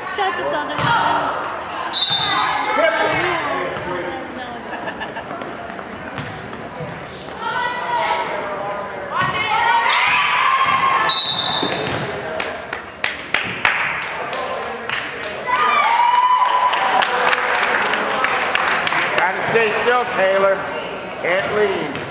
Just got this on Stay still, Taylor. Can't leave.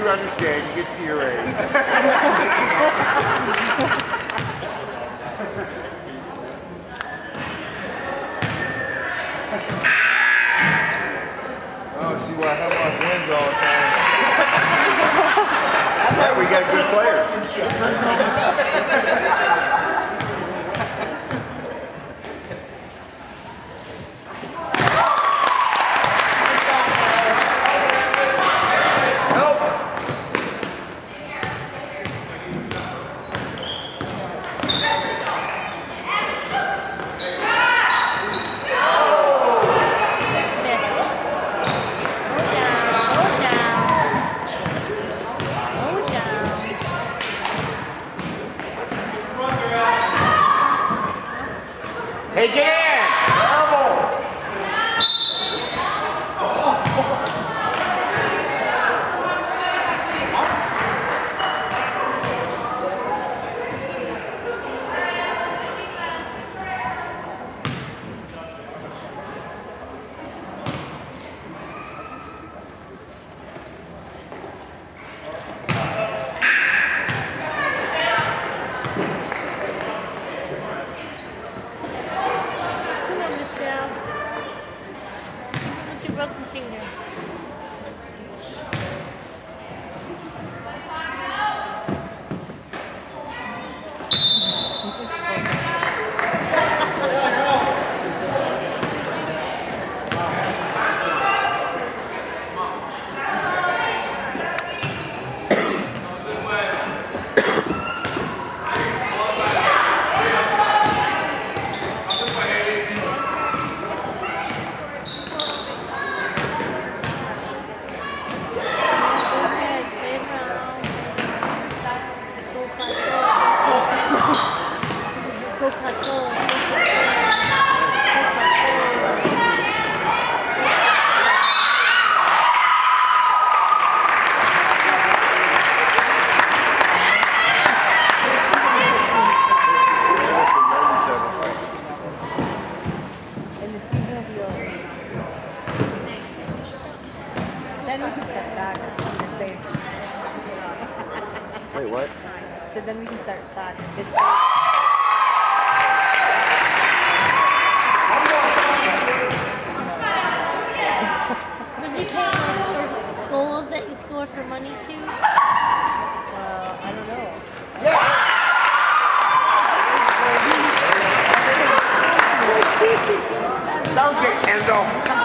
we understand. You get to your age. oh, see why Hemlock wins all the time. That's why we got good players. Then we can start soccer. Wait, what? so then we can start soccer. Celtic. End of.